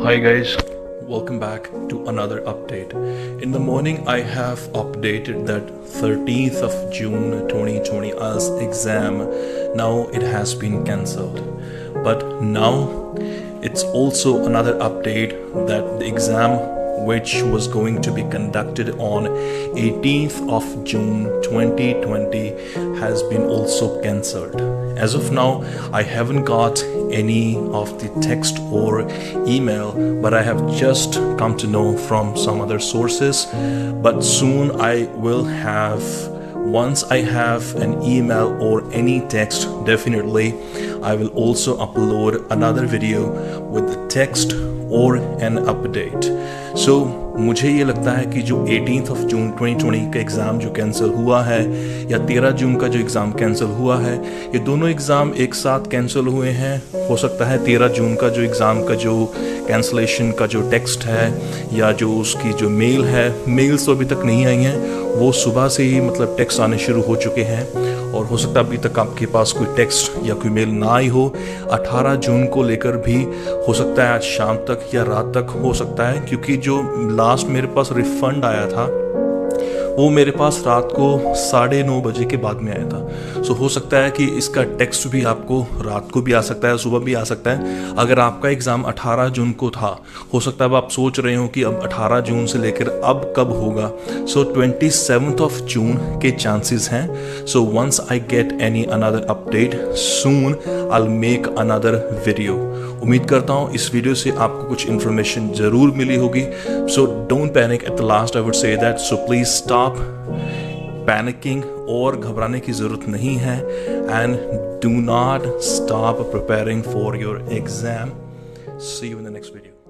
Hi guys, welcome back to another update. In the morning, I have updated that 13th of June 2020 as exam. Now it has been cancelled. But now it's also another update that the exam which was going to be conducted on 18th of June 2020 has been also cancelled. As of now, I haven't got any of the text or email, but I have just come to know from some other sources. But soon I will have once I have an email or any text definitely I will also upload another video with the text or an update. So मुझे ये लगता है कि जो 18th of जून 2020 का exam जो cancel हुआ है, या 13 जून का जो एग्ज़ाम कैंसिल हुआ है, ये दोनों एग्ज़ाम एक साथ कैंसिल हुए हैं। हो सकता है 13 जून का जो एग्ज़ाम का जो कैंसलेशन का जो टेक्स्ट है, या जो उसकी जो मेल है मेल्स तो अभी तक नहीं आई हैं। वो सुबह से ही मतलब टेक्स्ट आने शुरू हो चुके हैं। और हो सकता है अभी तक आपके पास कोई टेक्स्ट या कोई मेल ना आई हो। 18 जून को लेकर भी हो सकता है आज शाम तक या रात तक हो सकता है, क्योंकि जो लास्ट मेरे पास रिफंड आया था। वो मेरे पास रात को साढ़े नौ बजे के बाद में आया था। सो हो सकता है कि इसका टेक्स्ट भी आपको रात को भी आ सकता है, सुबह भी आ सकता है। अगर आपका एग्ज़ाम 18 जून को था, हो सकता है अब आप सोच रहे हो कि अब 18 जून से लेकर अब कब होगा। सो ट्वेंटी ऑफ़ जून के चांसेस हैं। So once I get any another update soon I make another video उम्मीद करता हूँ इस वीडियो से आपको कुछ इन्फॉर्मेशन ज़रूर मिली होगी। So don't panic at the last I would say that so please stop panicking और घबराने की ज़रूरत नहीं है। And do not stop preparing for your exam see you in the next video